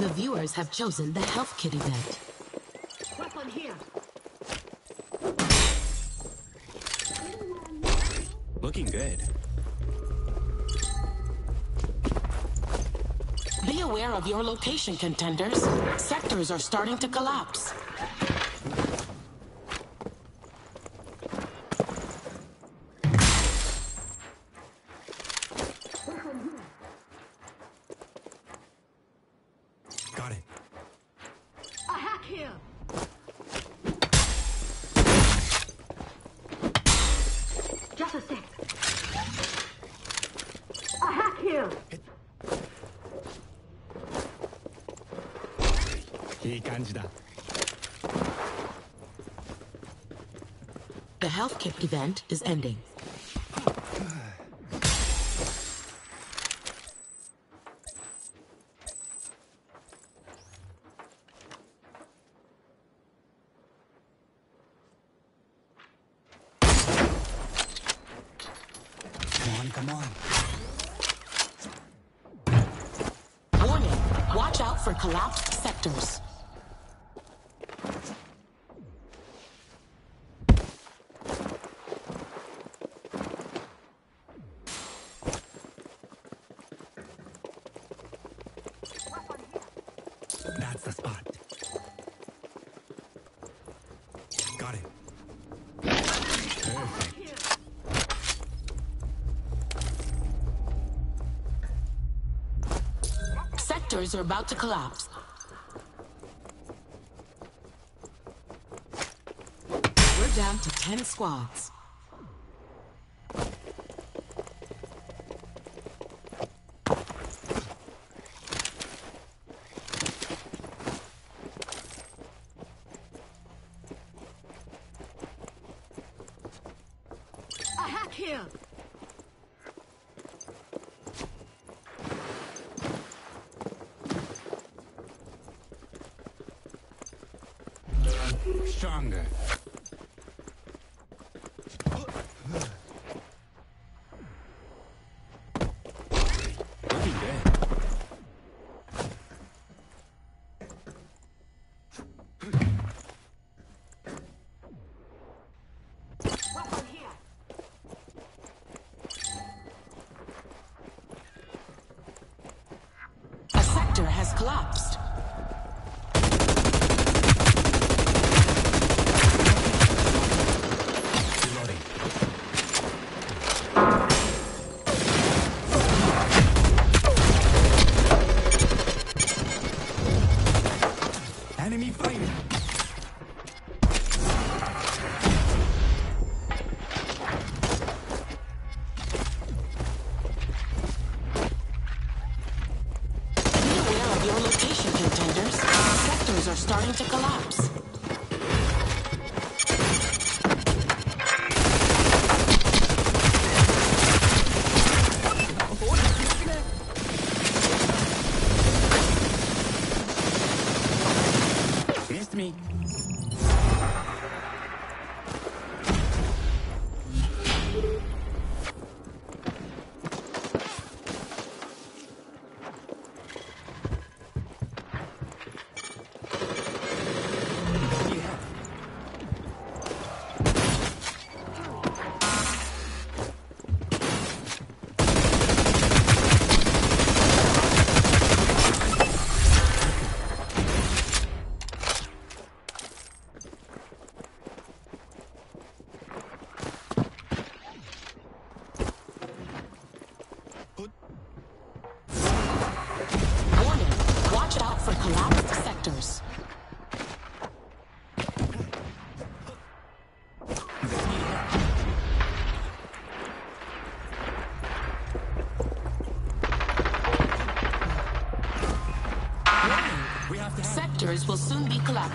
A: The viewers have chosen the Health Kit event.
C: Weapon here.
B: Looking good.
A: Be aware of your location, contenders. Sectors are starting to collapse.
B: Got it.
C: A hack here. Just a sec.
A: The health kit event is ending. structures are about to collapse. We're down to 10 squads.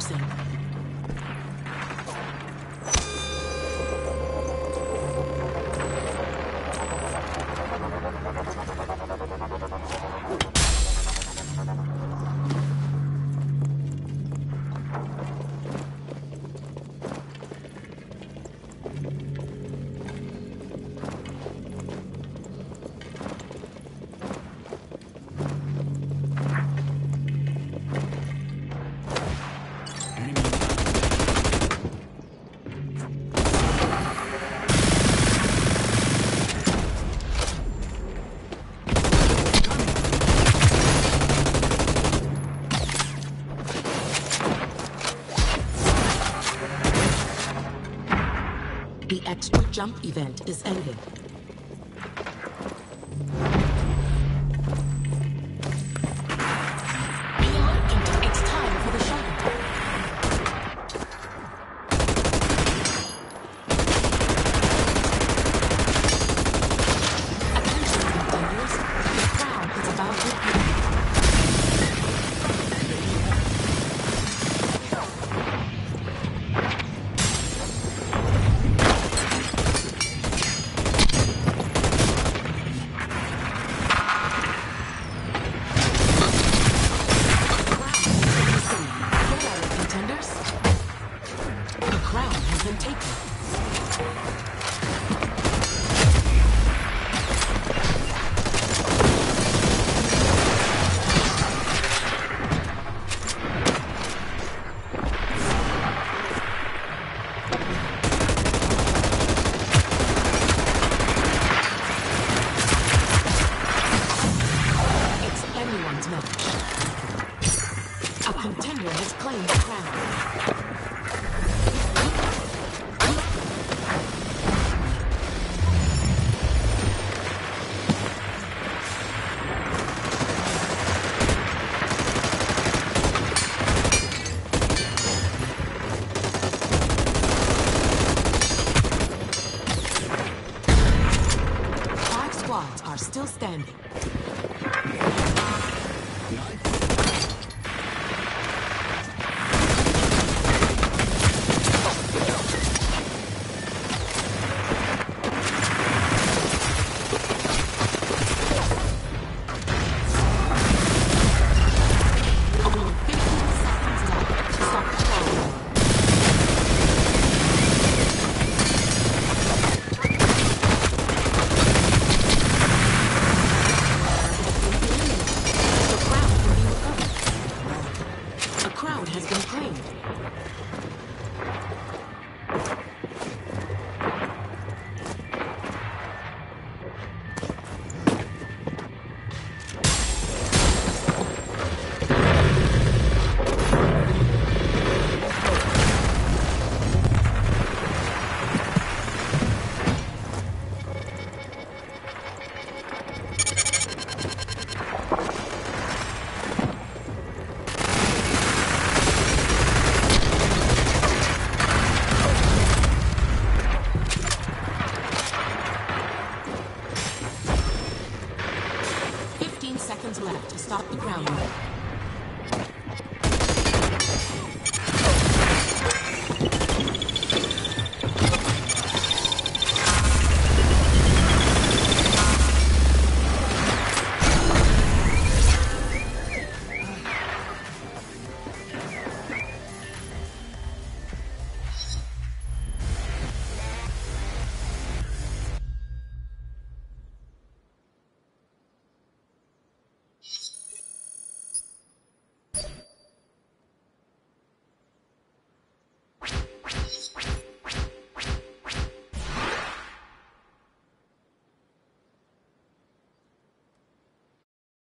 A: closing. jump event is ending.